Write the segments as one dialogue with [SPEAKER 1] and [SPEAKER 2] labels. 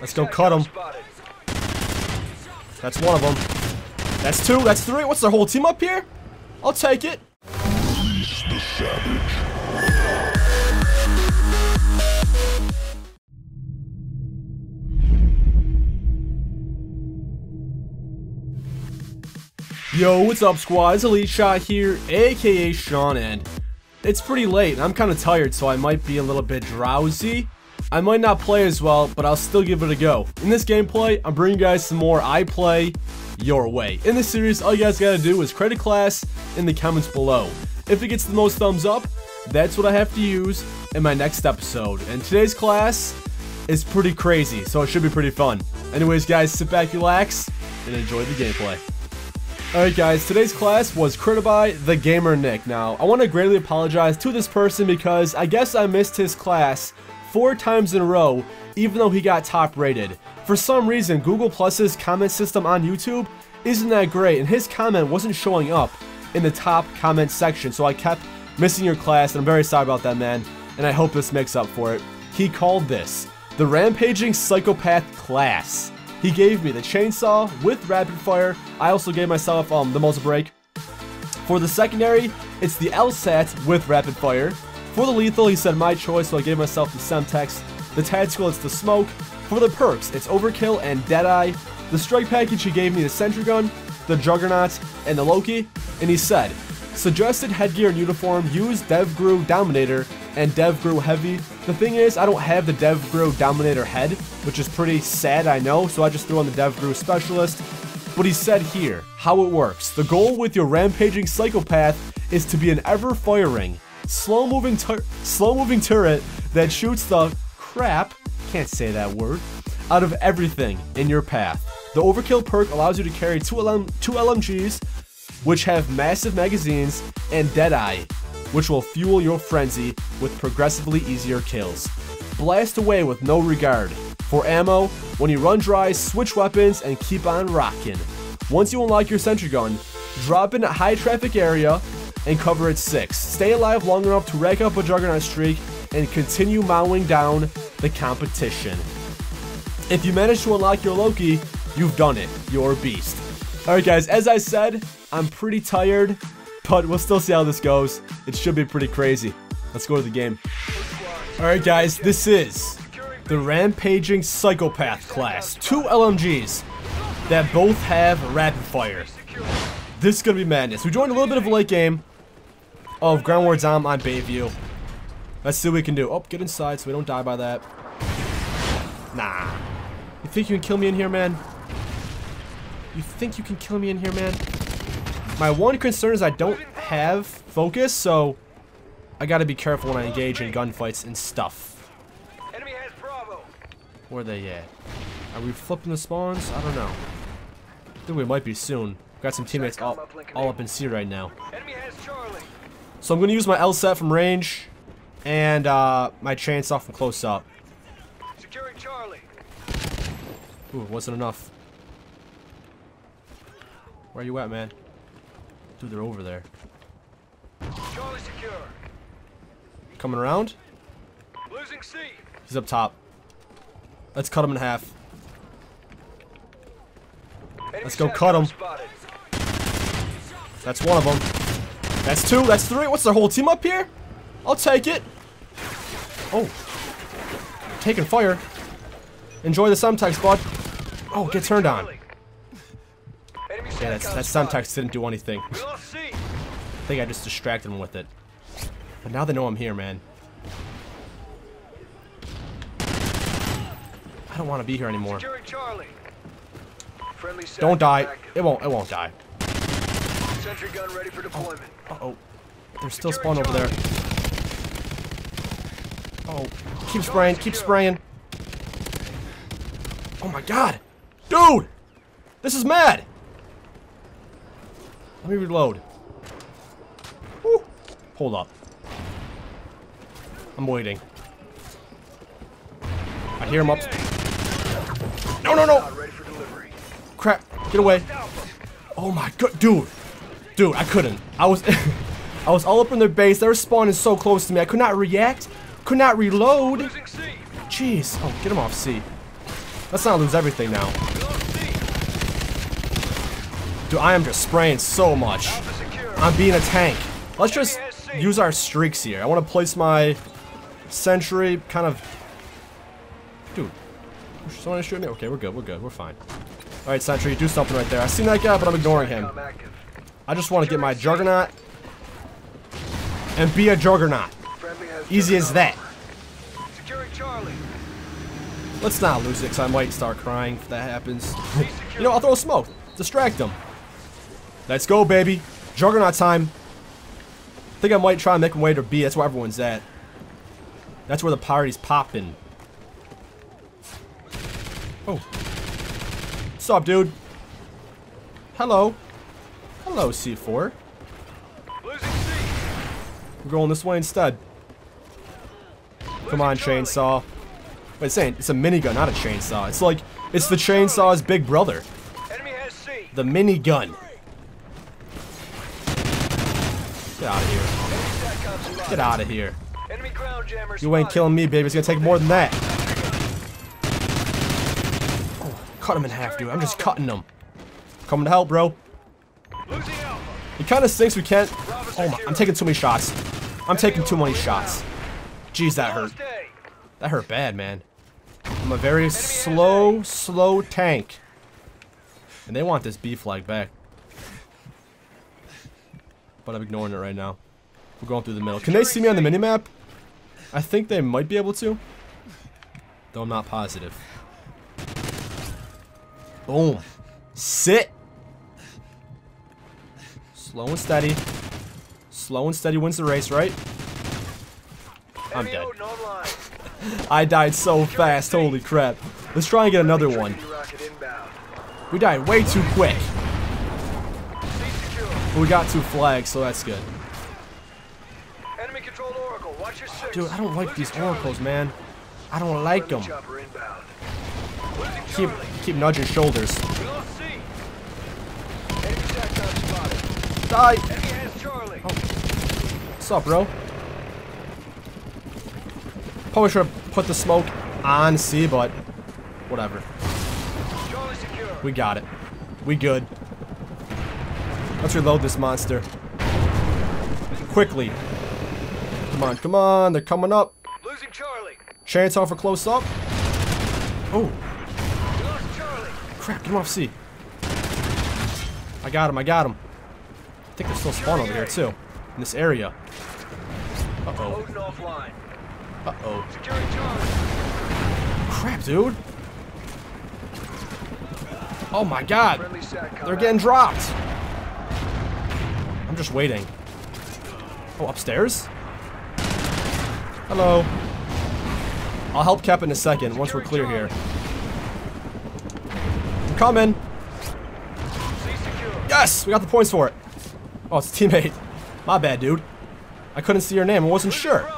[SPEAKER 1] Let's go cut him. That's one of them. That's two. That's three. What's their whole team up here? I'll take it. Yo, what's up squad? It's EliteShot here, aka Sean, and it's pretty late, and I'm kind of tired, so I might be a little bit drowsy. I might not play as well, but I'll still give it a go. In this gameplay, I'm bringing you guys some more iPlay Your Way. In this series, all you guys gotta do is credit class in the comments below. If it gets the most thumbs up, that's what I have to use in my next episode. And today's class is pretty crazy, so it should be pretty fun. Anyways, guys, sit back, relax, and enjoy the gameplay. Alright guys, today's class was created by The Gamer Nick. Now, I want to greatly apologize to this person because I guess I missed his class four times in a row, even though he got top rated. For some reason, Google Plus's comment system on YouTube isn't that great, and his comment wasn't showing up in the top comment section, so I kept missing your class, and I'm very sorry about that, man, and I hope this makes up for it. He called this the Rampaging Psychopath class. He gave me the chainsaw with rapid fire. I also gave myself um, the muzzle brake. For the secondary, it's the LSAT with rapid fire. For the lethal, he said my choice, so I gave myself the Semtex. The tactical, it's the smoke. For the perks, it's overkill and deadeye. The strike package, he gave me the sentry gun, the juggernaut, and the Loki. And he said, suggested headgear and uniform, use DevGru Dominator and DevGru Heavy. The thing is, I don't have the DevGru Dominator head, which is pretty sad, I know, so I just threw on the DevGru Specialist. But he said here, how it works. The goal with your rampaging psychopath is to be an ever-firing, slow-moving slow-moving turret that shoots the crap, can't say that word, out of everything in your path. The Overkill perk allows you to carry two, LM two LMGs, which have massive magazines, and Deadeye, which will fuel your frenzy with progressively easier kills. Blast away with no regard. For ammo, when you run dry, switch weapons and keep on rocking. Once you unlock your sentry gun, drop in a high traffic area and cover it 6. Stay alive long enough to rack up a juggernaut streak and continue mowing down the competition. If you manage to unlock your Loki, you've done it. You're a beast. Alright guys, as I said, I'm pretty tired but we'll still see how this goes. It should be pretty crazy. Let's go to the game. Alright guys, this is the Rampaging Psychopath class. Two LMGs that both have rapid fire. This is going to be madness. We joined a little bit of a late game of Ground War Dom on Bayview. Let's see what we can do. Oh, get inside so we don't die by that. Nah. You think you can kill me in here, man? You think you can kill me in here, man? My one concern is I don't have focus, so I gotta be careful when I engage in gunfights and stuff. Enemy has Bravo. Where are they at? Are we flipping the spawns? I don't know. I think we might be soon. Got some teammates all, all up in C right now. So I'm gonna use my LSAT from range and uh, my chainsaw from close up. Securing Charlie. Ooh, wasn't enough. Where are you at, man? Dude, they're over there. Charlie secure. Coming around? Losing C. He's up top. Let's cut him in half. Let's go cut him. That's one of them. That's two. That's three. What's their whole team up here? I'll take it. Oh. Taking fire. Enjoy the Semtex, bud. Oh, get turned on. Yeah, that's, that Semtex didn't do anything. I think I just distracted them with it. But now they know I'm here, man. I don't want to be here anymore. Don't die. It won't. It won't die. Oh, uh oh. They're still spawned over there. Oh, keep spraying. Keep spraying. Oh my god, dude, this is mad. Let me reload. Woo. Hold up. I'm waiting. I hear him up. No, no, no! Crap. Get away. Oh my god. Dude. Dude, I couldn't. I was... I was all up in their base. They were spawning so close to me. I could not react. Could not reload. Jeez. Oh, get him off C. Let's not lose everything now.
[SPEAKER 2] We lost C.
[SPEAKER 1] Dude, I am just spraying so much. I'm being a tank. Let's just use our streaks here. I want to place my sentry kind of... Dude. Someone shoot me? Okay, we're good. We're good. We're fine. Alright, sentry, do something right there. I seen that guy, but I'm ignoring him. I just want to get my juggernaut and be a juggernaut. Easy as that. Let's not lose it, because I might start crying if that happens. you know, I'll throw smoke. Distract them. Let's go, baby. Juggernaut time. I think I might try and make my way to B. That's where everyone's at. That's where the party's popping. Oh. What's up, dude? Hello. Hello, C4. We're going this way instead. Come on, chainsaw. Wait, it's saying it's a minigun, not a chainsaw. It's like it's the chainsaw's big brother, the minigun. Get out of here. Get out of here. You ain't killing me, baby. It's gonna take more than that. Oh, cut him in half, dude. I'm just cutting him. Coming to help, bro. It kind of stinks we can't. Oh my! I'm taking too many shots. I'm taking too many shots. Jeez, that hurt. That hurt bad, man. I'm a very slow, slow tank. And they want this B flag back. But I'm ignoring it right now. We're going through the middle. Can they see me on the minimap? I think they might be able to. Though I'm not positive. Boom. Sit. Slow and steady. Slow and steady wins the race, right? I'm dead. I died so fast, holy crap. Let's try and get another one.
[SPEAKER 2] Trinity rocket inbound.
[SPEAKER 1] We died way too quick. But we got two flags, so that's good.
[SPEAKER 2] Enemy controlled Oracle. Watch your six.
[SPEAKER 1] Dude, I don't like these oracles, man. I don't like them.
[SPEAKER 2] Friendly chopper inbound. Losing
[SPEAKER 1] Keep, keep nudging shoulders.
[SPEAKER 2] We lost C. Enemy SATCOM spotted.
[SPEAKER 1] Die!
[SPEAKER 2] Charlie.
[SPEAKER 1] What's up, bro? Probably should have put the smoke on C, but whatever. We got it. We good. Let's reload this monster. Quickly. Come on, come on. They're coming up.
[SPEAKER 2] Losing Charlie.
[SPEAKER 1] Chainsaw for close up. Oh,
[SPEAKER 2] We lost Charlie.
[SPEAKER 1] crap. Get him off C. I got him. I got him. I think there's still spawn over here, too. In this area. Uh-oh. Uh-oh. Crap, dude. Oh my god. They're getting dropped. I'm just waiting. Oh, upstairs? Hello. I'll help Cap in a second once we're clear here. I'm coming. Yes! We got the points for it. Oh, it's a teammate. My bad, dude. I couldn't see your name. I wasn't sure.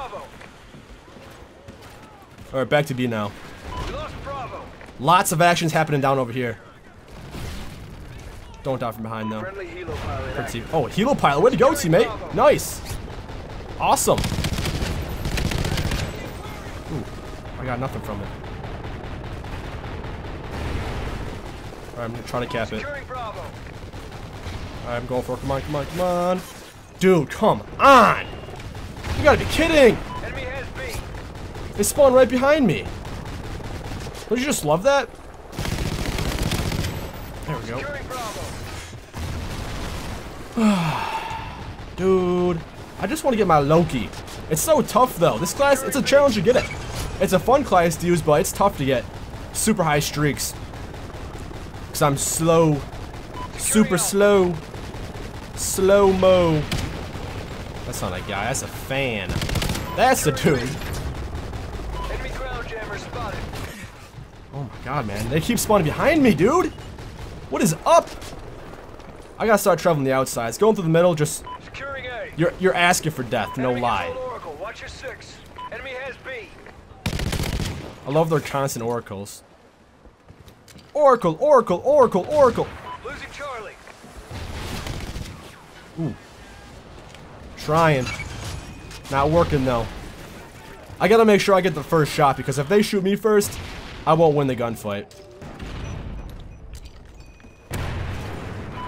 [SPEAKER 1] Alright, back to B now. Lots of actions happening down over here. Don't die from behind, though.
[SPEAKER 2] Helo.
[SPEAKER 1] Oh, Helo Pilot. Way to go, teammate. Nice. Awesome. Ooh, I got nothing from it. Alright, I'm gonna try to cap it.
[SPEAKER 2] Securing Bravo.
[SPEAKER 1] Alright, I'm going for it. Come on, come on, come on. Dude, come on. You gotta be kidding.
[SPEAKER 2] Enemy has B.
[SPEAKER 1] They spawned right behind me. Don't you just love that? There we go. Dude, I just want to get my Loki. It's so tough though. This class, it's a challenge to get it. It's a fun class to use, but it's tough to get super high streaks. Cause I'm slow. Super slow. Slow mo. That's not a guy, that's a fan. That's the dude.
[SPEAKER 2] Enemy ground jammer spotted.
[SPEAKER 1] Oh my god, man. They keep spawning behind me, dude. What is up? I gotta start traveling the outsides. Going through the middle, just
[SPEAKER 2] Securing A.
[SPEAKER 1] you're you're asking for death, no
[SPEAKER 2] Enemy
[SPEAKER 1] lie.
[SPEAKER 2] Oracle. Watch your six. Enemy has B.
[SPEAKER 1] I love their constant oracles. Oracle, Oracle, Oracle, Oracle.
[SPEAKER 2] Losing Charlie.
[SPEAKER 1] Trying. Not working though. I gotta make sure I get the first shot because if they shoot me first, I won't win the gunfight.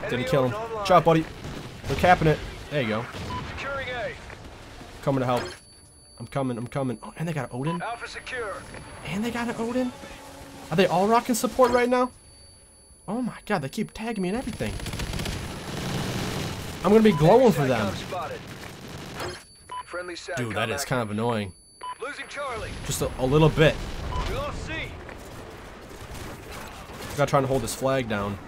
[SPEAKER 1] Did
[SPEAKER 2] Enemy
[SPEAKER 1] he kill him? Chop, buddy. We're capping it. There you go.
[SPEAKER 2] Securing A.
[SPEAKER 1] Coming to help. I'm coming, I'm coming. Oh, and they got Odin.
[SPEAKER 2] Alpha secure.
[SPEAKER 1] And they got an Odin. Are they all rocking support right now? Oh my god, they keep tagging me and everything. I'm gonna be glowing for them.
[SPEAKER 2] SATCOM spotted. Friendly SATCOM
[SPEAKER 1] Dude, that is kind of annoying.
[SPEAKER 2] Losing Charlie.
[SPEAKER 1] Just a, a little bit.
[SPEAKER 2] We lost C.
[SPEAKER 1] Gotta try to hold this flag down.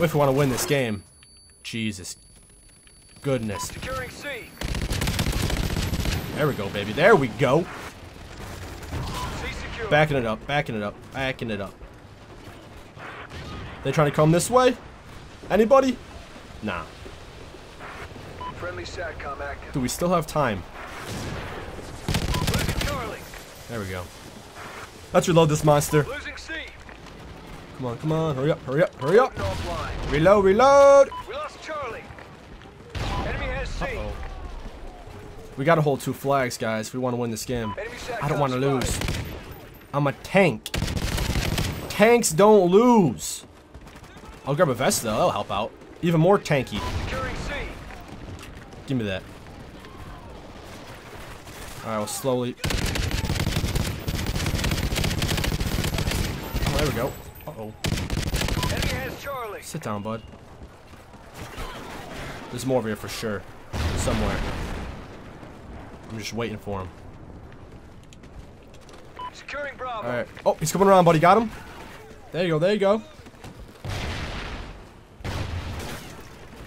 [SPEAKER 1] If we want to win this game. Jesus. Goodness.
[SPEAKER 2] Securing C.
[SPEAKER 1] There we go, baby. There we go. Backing it up, backing it up, backing it up. They trying to come this way? Anybody? Nah.
[SPEAKER 2] Friendly SATCOM active.
[SPEAKER 1] Do we still have time? There we go. Let's reload this monster.
[SPEAKER 2] Losing C.
[SPEAKER 1] Come on, come on. Hurry up, hurry up, hurry up. Reload, reload.
[SPEAKER 2] We lost Charlie. Enemy has C.
[SPEAKER 1] Uh-oh. We gotta hold two flags, guys, if we want to win this game. I don't want to
[SPEAKER 2] spotted.
[SPEAKER 1] lose. I'm a tank. Tanks don't lose. I'll grab a vest though. That'll help out. Even more tanky. Give me that. Alright, we'll slowly. Oh, there we go. Uh oh.
[SPEAKER 2] Charlie.
[SPEAKER 1] Sit down, bud. There's more over here for sure. Somewhere. I'm just waiting for him.
[SPEAKER 2] Securing Bravo.
[SPEAKER 1] Alright. Oh, he's coming around, buddy. Got him. There you go, there you go.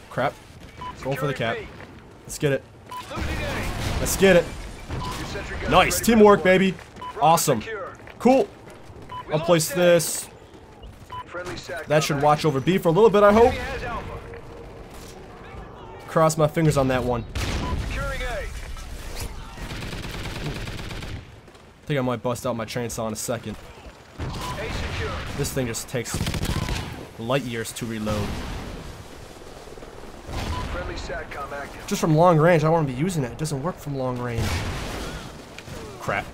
[SPEAKER 1] Crap. Going for the cap. Let's get it. Let's get it. Nice. Teamwork, baby. Awesome. Cool. I'll place this. That should watch over B for a little bit, I hope. Cross my fingers on that one. I think I might bust out my chainsaw in a second. This thing just takes light years to reload.
[SPEAKER 2] SATCOM active.
[SPEAKER 1] Just from long range, I want to be using it. It doesn't work from long range. Crap.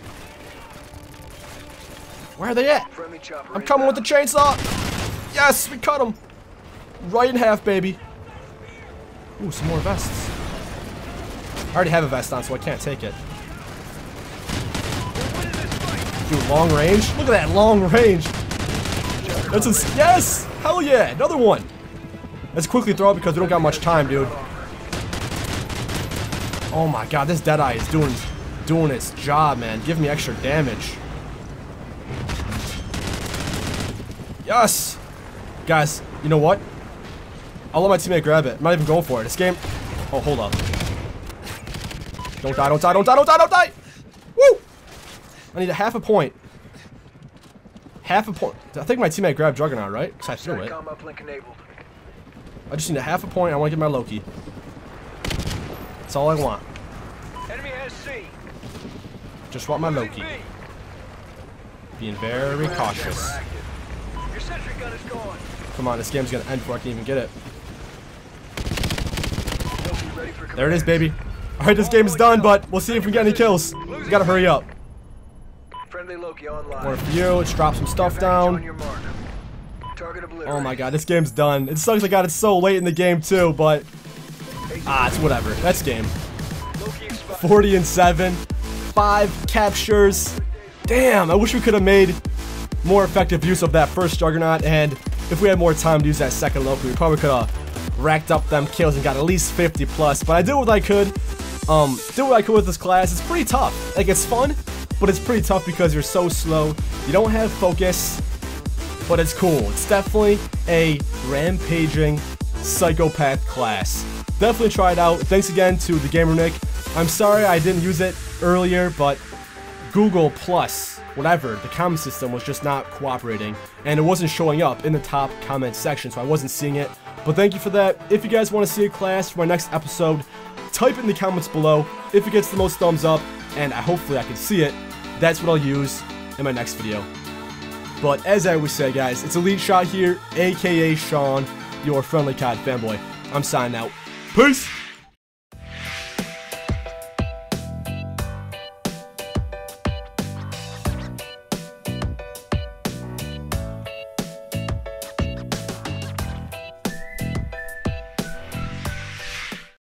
[SPEAKER 1] Where are they at? I'm coming with the chainsaw. Yes, we cut them! Right in half, baby. Ooh, some more vests. I already have a vest on, so I can't take it. Dude, long range? Look at that long range. That's a yes. Hell yeah, another one. Let's quickly throw it because we don't got much time, dude. Oh my god, this Deadeye is doing doing its job, man. Give me extra damage. Yes! Guys, you know what? I'll let my teammate grab it. I'm not even going for it. This game... Oh, hold up. Don't die, don't die, don't die, don't die, don't die! Woo! I need a half a point. Half a point. I think my teammate grabbed Juggernaut, right? Because I threw it.
[SPEAKER 2] SATCOM uplink enabled.
[SPEAKER 1] I just need a half a point. I want to get my Loki. That's all I want.
[SPEAKER 2] Enemy has C.
[SPEAKER 1] Just want my Loki. Being very cautious.
[SPEAKER 2] Your sentry gun is gone.
[SPEAKER 1] Come on, this game's gonna end before I can even get it.
[SPEAKER 2] Loki ready for
[SPEAKER 1] There it is, baby. Alright, this game is done, but we'll see if we get any kills. We gotta hurry up.
[SPEAKER 2] Friendly Loki online.
[SPEAKER 1] For you. Let's drop some stuff down.
[SPEAKER 2] your mark. Target obliterated.
[SPEAKER 1] Oh my god, this game's done. It sucks I got it so late in the game too, but ah, it's whatever. That's game. 40 and 7, 5 captures. Damn, I wish we could have made more effective use of that first Juggernaut, and if we had more time to use that second Loki, we probably could have racked up them kills and got at least 50 plus. But I did what I could. Um, did what I could with this class. It's pretty tough. Like, it's fun, but it's pretty tough because you're so slow. You don't have focus, but it's cool. It's definitely a rampaging psychopath class. Definitely try it out. Thanks again to the Gamer Nick. I'm sorry I didn't use it earlier, but Google Plus, whatever, the comment system was just not cooperating, and it wasn't showing up in the top comment section, so I wasn't seeing it. But thank you for that. If you guys want to see a class for my next episode, type in the comments below. If it gets the most thumbs up, and I, hopefully I can see it, that's what I'll use in my next video. But as I always say, guys, it's EliteShot here, aka Sean, your friendly COD fanboy. I'm signing out. Peace!